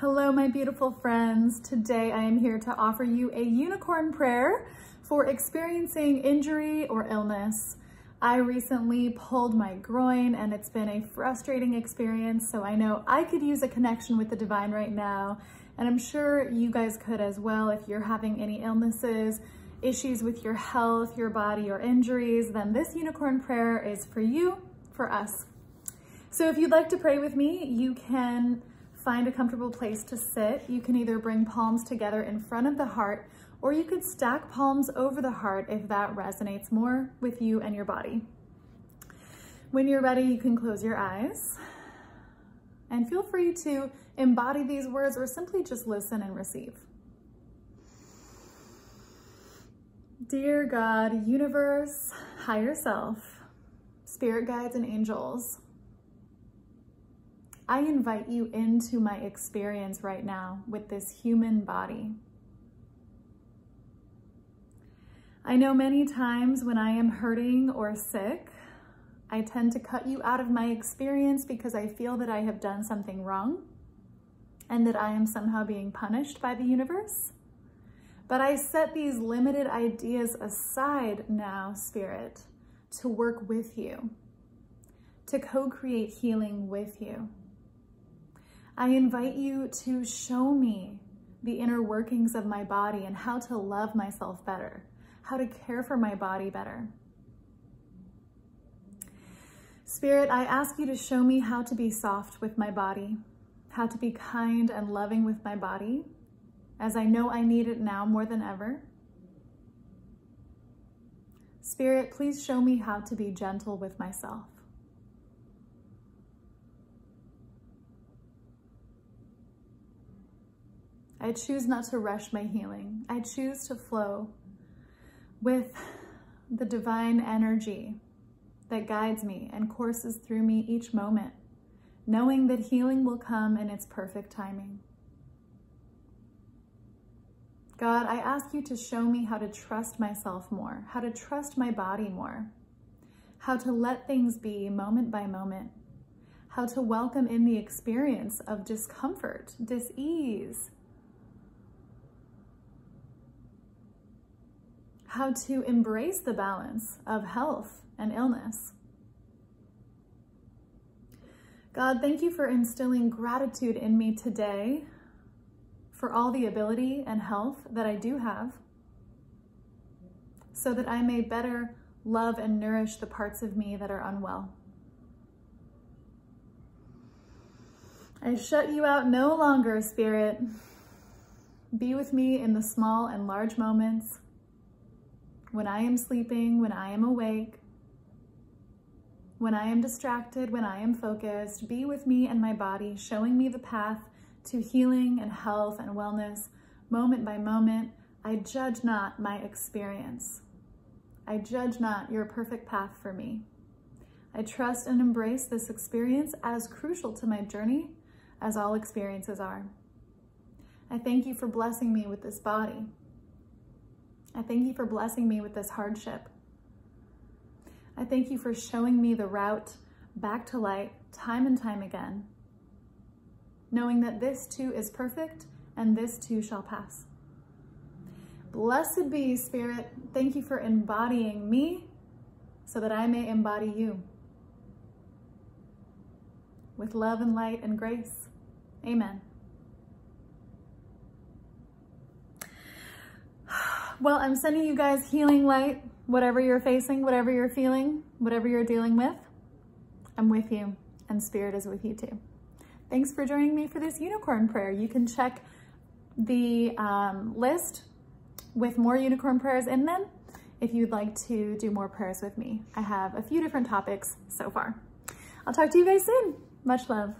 Hello, my beautiful friends. Today I am here to offer you a unicorn prayer for experiencing injury or illness. I recently pulled my groin and it's been a frustrating experience, so I know I could use a connection with the divine right now, and I'm sure you guys could as well if you're having any illnesses, issues with your health, your body, or injuries, then this unicorn prayer is for you, for us. So if you'd like to pray with me, you can Find a comfortable place to sit. You can either bring palms together in front of the heart or you could stack palms over the heart if that resonates more with you and your body. When you're ready, you can close your eyes and feel free to embody these words or simply just listen and receive. Dear God, universe, higher self, spirit guides and angels, I invite you into my experience right now with this human body. I know many times when I am hurting or sick, I tend to cut you out of my experience because I feel that I have done something wrong and that I am somehow being punished by the universe. But I set these limited ideas aside now, Spirit, to work with you, to co-create healing with you. I invite you to show me the inner workings of my body and how to love myself better, how to care for my body better. Spirit, I ask you to show me how to be soft with my body, how to be kind and loving with my body, as I know I need it now more than ever. Spirit, please show me how to be gentle with myself. I choose not to rush my healing. I choose to flow with the divine energy that guides me and courses through me each moment, knowing that healing will come in its perfect timing. God, I ask you to show me how to trust myself more, how to trust my body more, how to let things be moment by moment, how to welcome in the experience of discomfort, dis-ease, how to embrace the balance of health and illness. God, thank you for instilling gratitude in me today for all the ability and health that I do have so that I may better love and nourish the parts of me that are unwell. I shut you out no longer, Spirit. Be with me in the small and large moments when I am sleeping, when I am awake, when I am distracted, when I am focused, be with me and my body, showing me the path to healing and health and wellness moment by moment. I judge not my experience. I judge not your perfect path for me. I trust and embrace this experience as crucial to my journey as all experiences are. I thank you for blessing me with this body, I thank you for blessing me with this hardship. I thank you for showing me the route back to light time and time again, knowing that this too is perfect and this too shall pass. Blessed be, Spirit. Thank you for embodying me so that I may embody you. With love and light and grace. Amen. Well, I'm sending you guys healing light, whatever you're facing, whatever you're feeling, whatever you're dealing with. I'm with you and spirit is with you too. Thanks for joining me for this unicorn prayer. You can check the um, list with more unicorn prayers in them if you'd like to do more prayers with me. I have a few different topics so far. I'll talk to you guys soon. Much love.